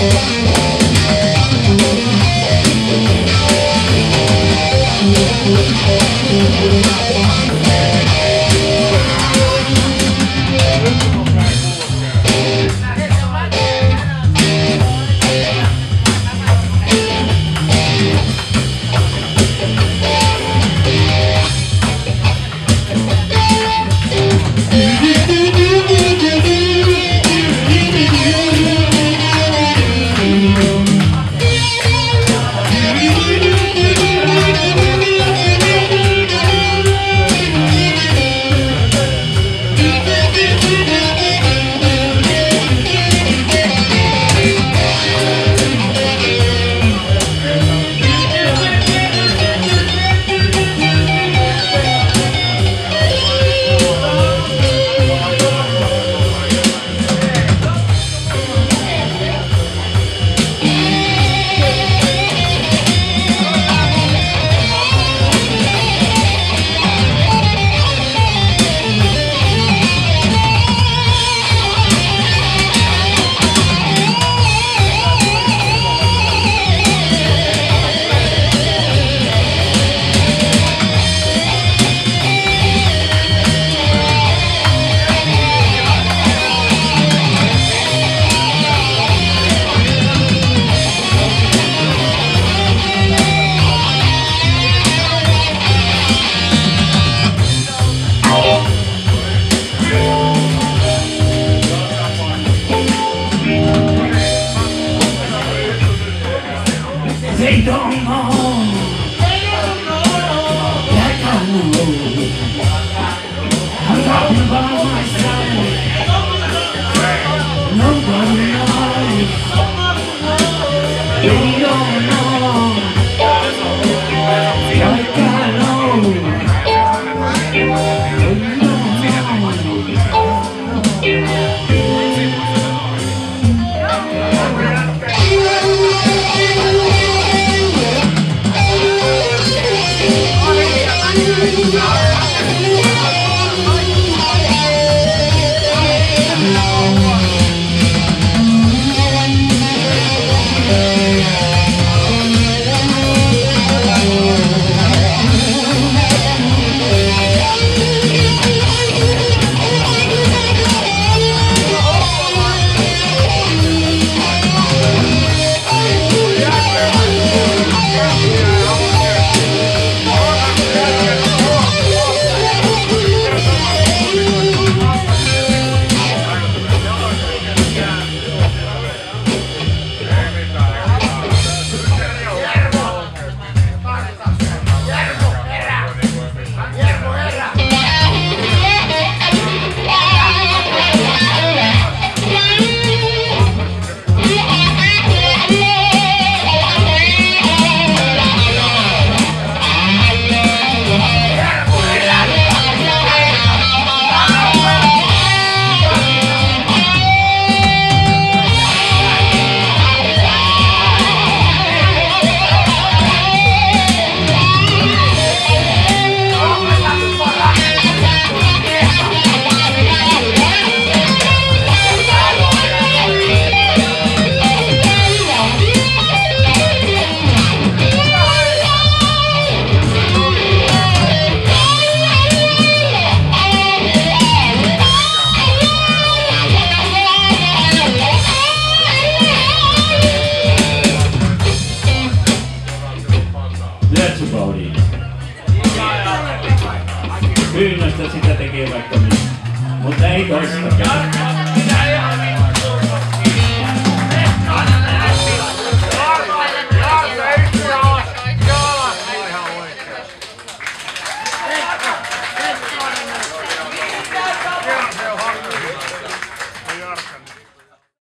Yeah. know. Oli. Pyynnöstä sitä tekee vaikka mitä. Mutta ei toista.